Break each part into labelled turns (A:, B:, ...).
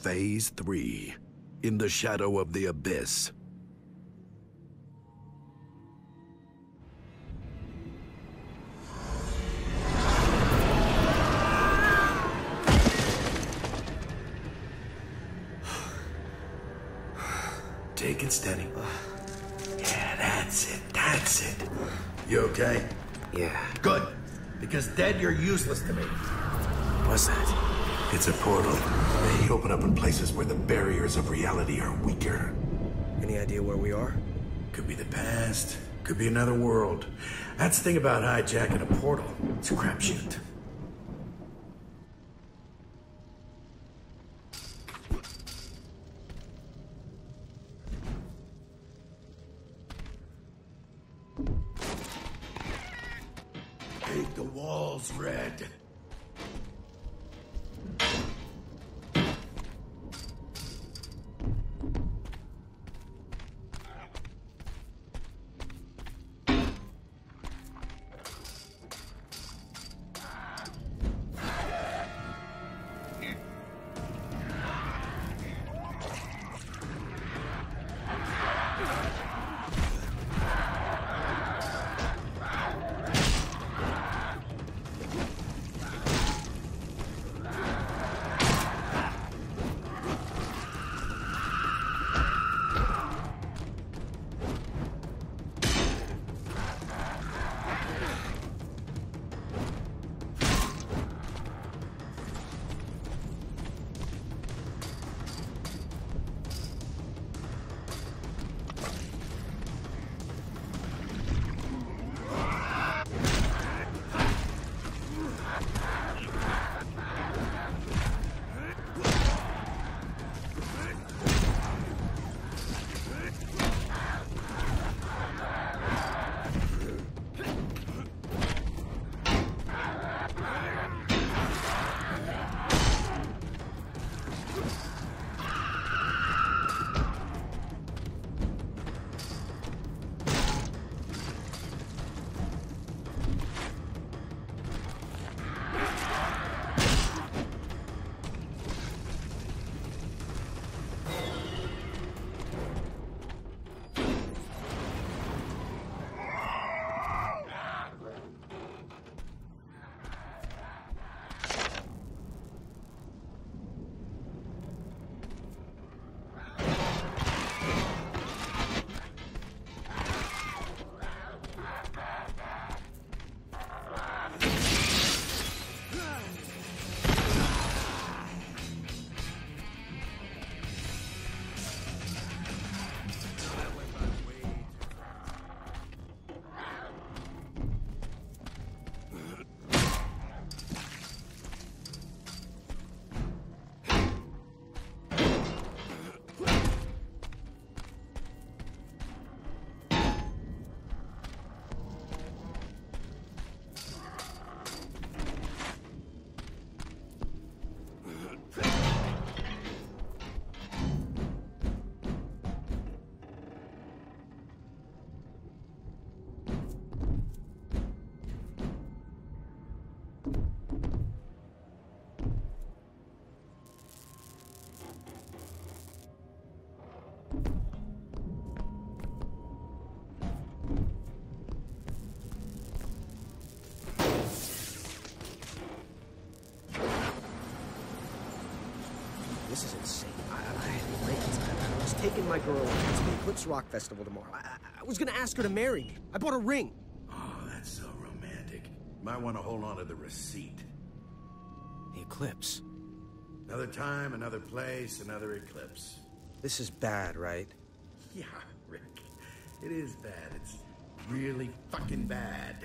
A: Phase 3. In the shadow of the abyss. Take it steady. Yeah, that's it. That's it. You okay?
B: Yeah.
A: Good. Because dead, you're useless to me. It's a portal. They open up in places where the barriers of reality are weaker.
B: Any idea where we are?
A: Could be the past. Could be another world. That's the thing about hijacking a portal. It's a crapshoot.
B: This is insane. I, I plans. I, I was taking my girl to the Eclipse Rock Festival tomorrow. I, I- I was gonna ask her to marry me. I bought a ring.
A: Oh, that's so romantic. Might want to hold on to the receipt.
B: The Eclipse.
A: Another time, another place, another eclipse.
B: This is bad, right?
A: Yeah, Rick. It is bad. It's really fucking bad.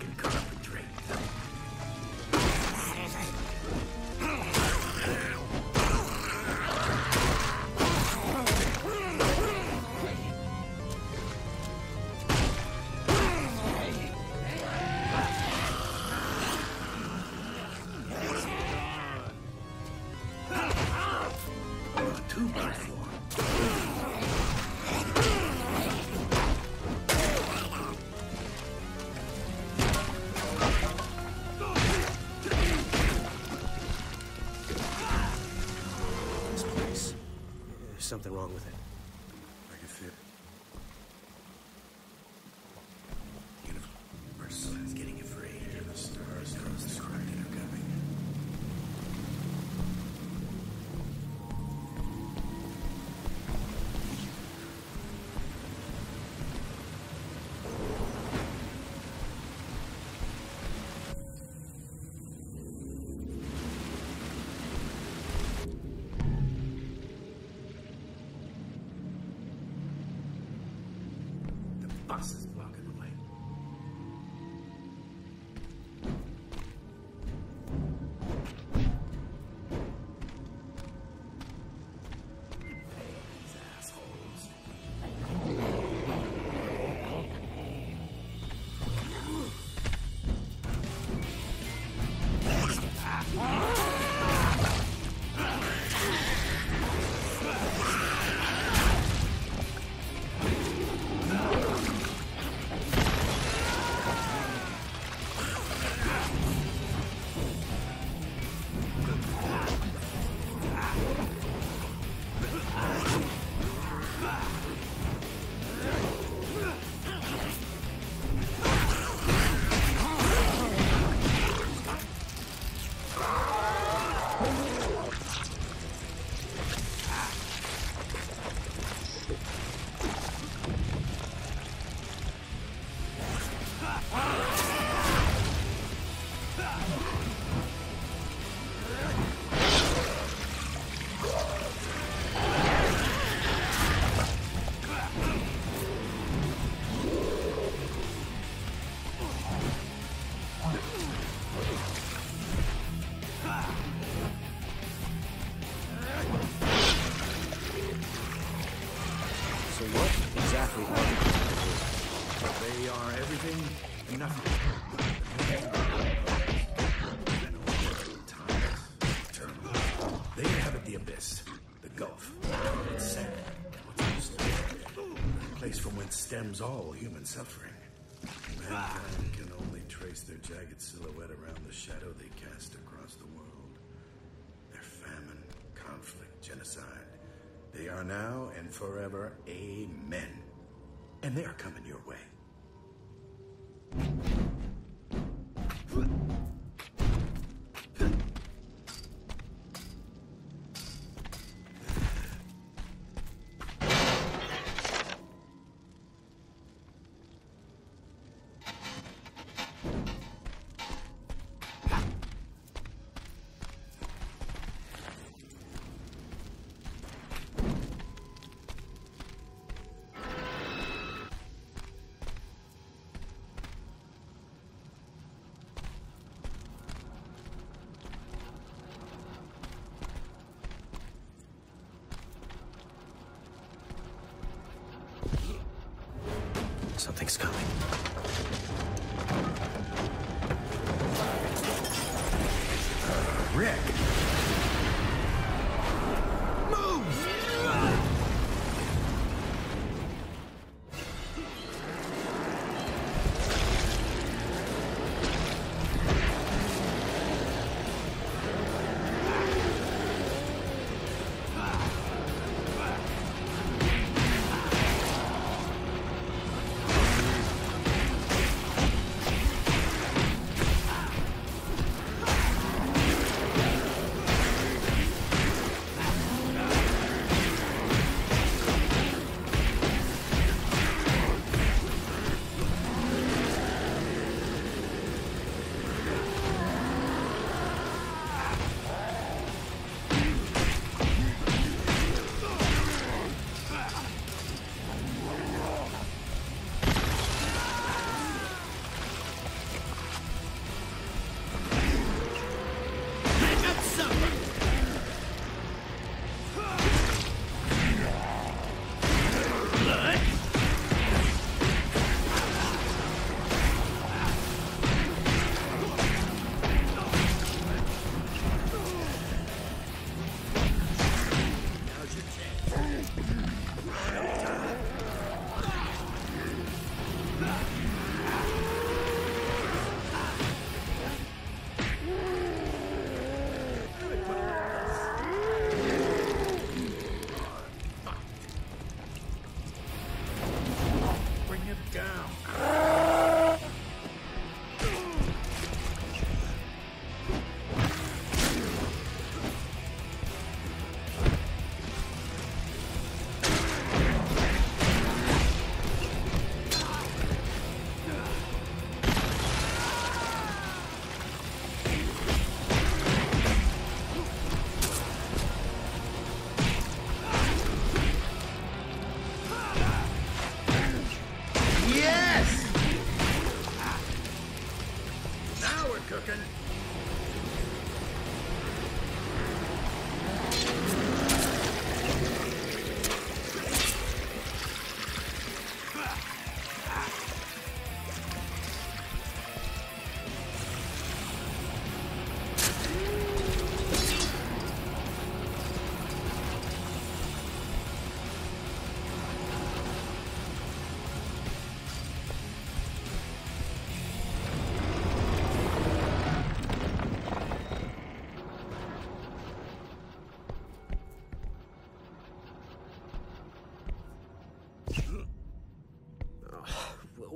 A: Do some fucking
B: something wrong with it.
A: The all human suffering. Mankind can only trace their jagged silhouette around the shadow they cast across the world. Their famine, conflict, genocide. They are now and forever amen. And they are coming your way.
B: Something's coming.
A: Rick!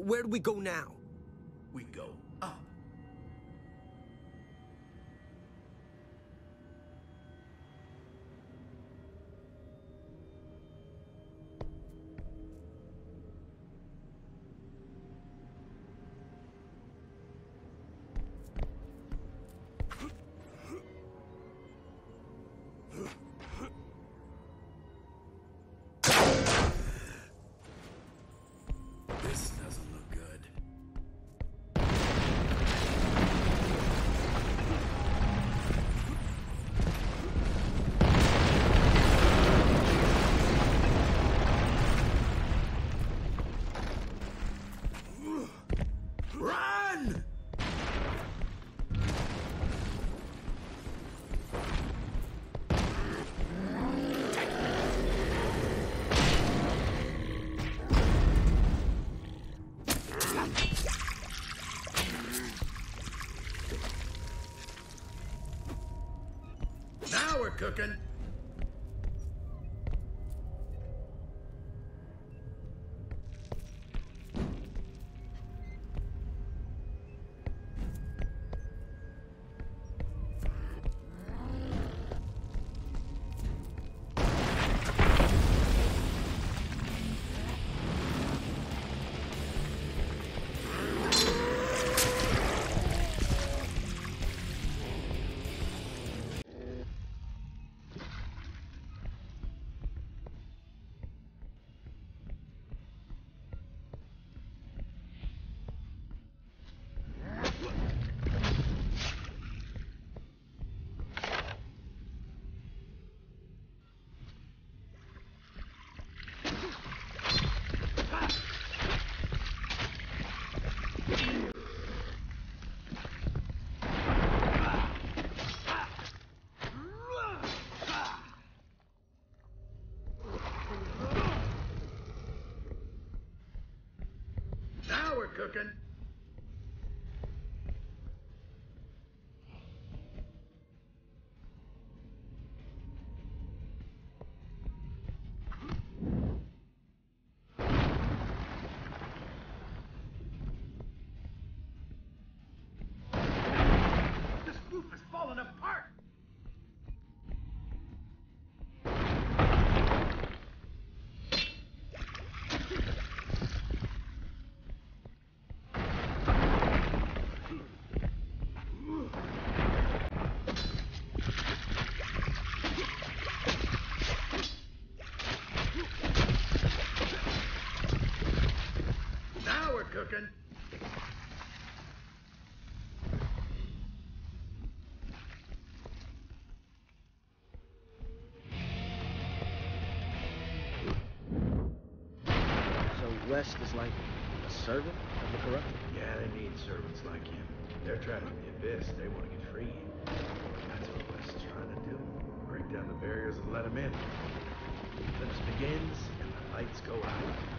B: Where do we go now?
A: We go up. Cooking. cooking. Cooking.
B: So West is like a servant of the corrupt?
A: Yeah, they need servants like him. They're trapped in the abyss. They want to get free. That's what West is trying to do. Break down the barriers and let him in. The eclipse begins and the lights go out.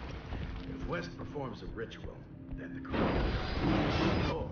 A: If West performs a ritual, then the corrupt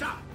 A: chop!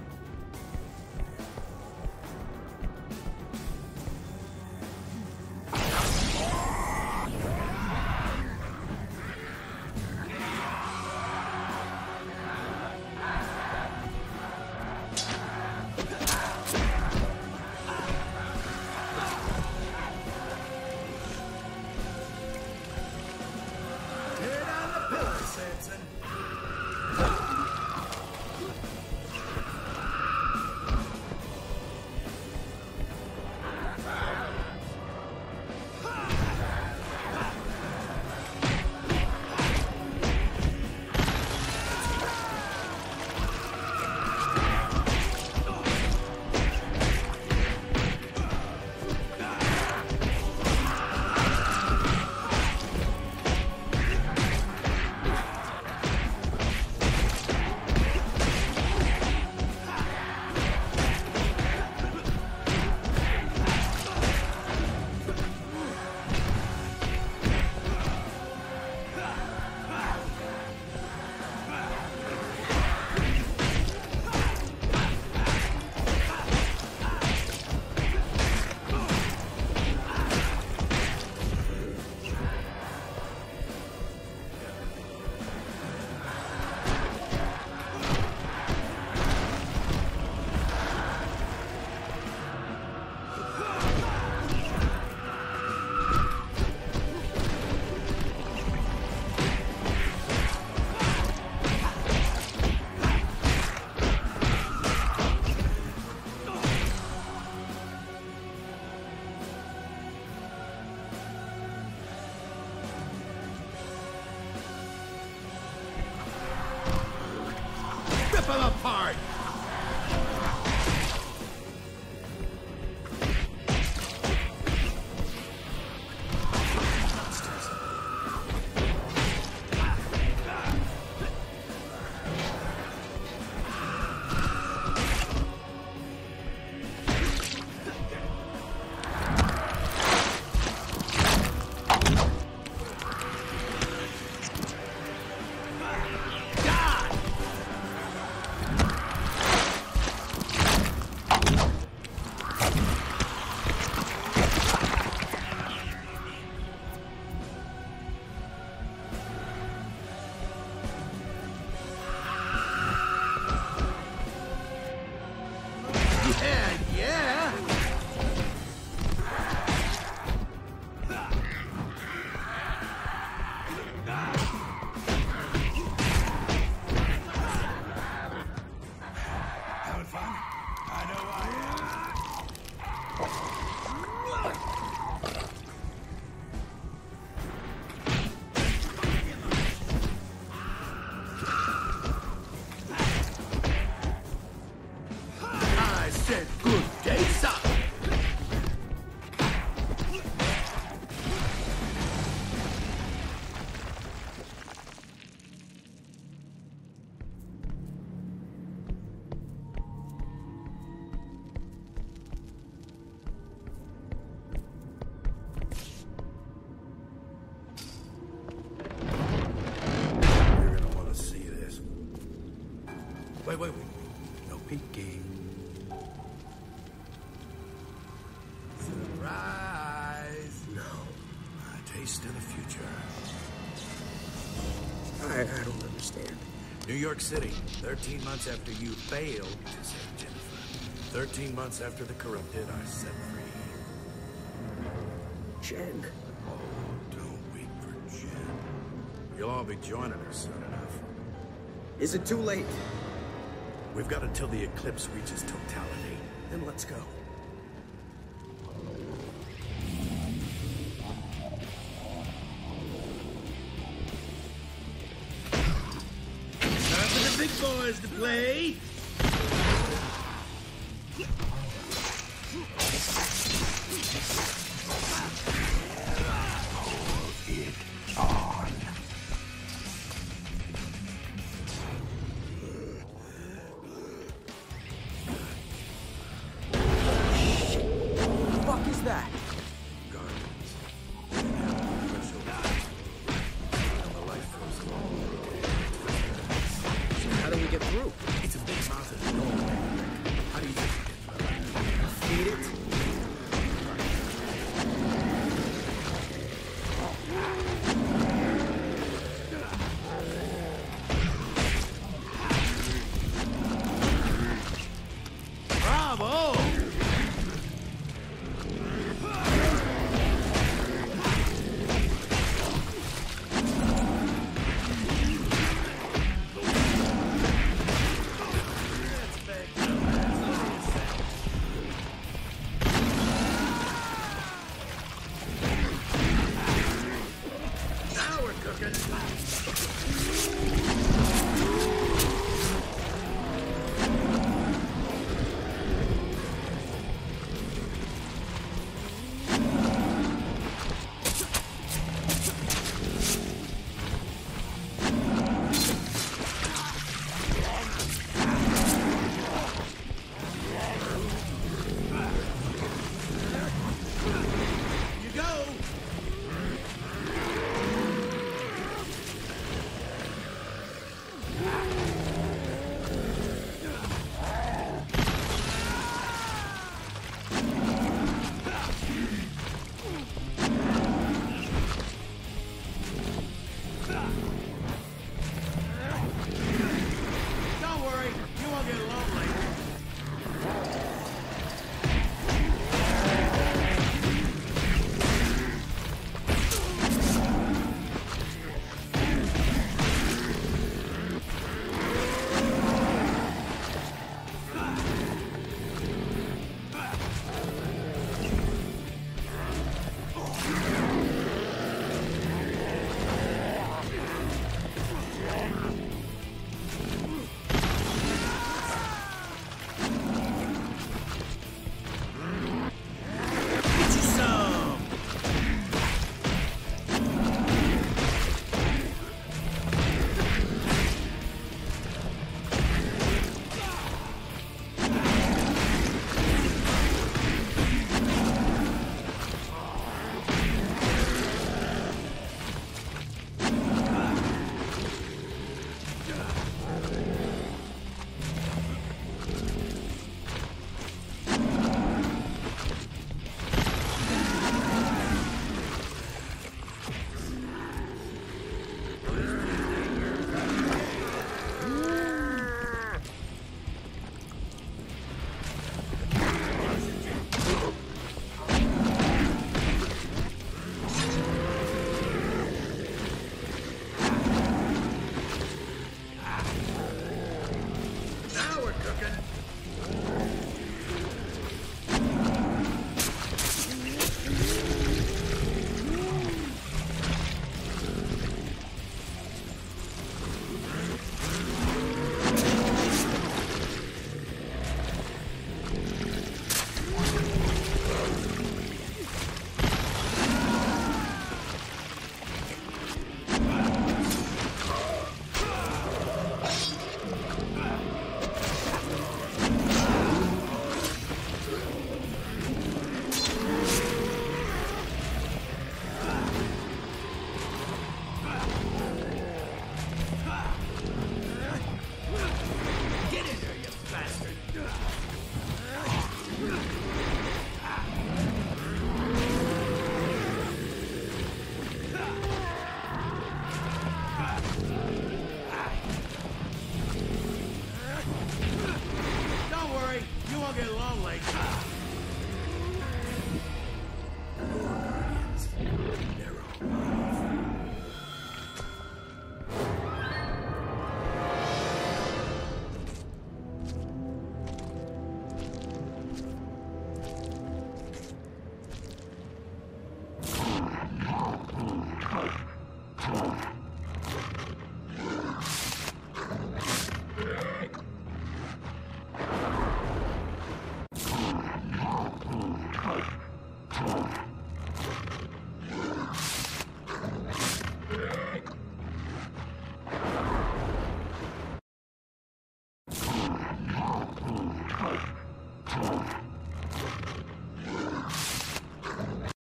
A: I,
B: don't understand.
A: New York City, 13 months after you failed to save Jennifer. 13 months after the corrupted are set free.
B: Jen.
A: Oh, don't wait for Jen. You'll all be joining her soon enough.
B: Is it too late?
A: We've got until the eclipse reaches totality.
B: Then let's go.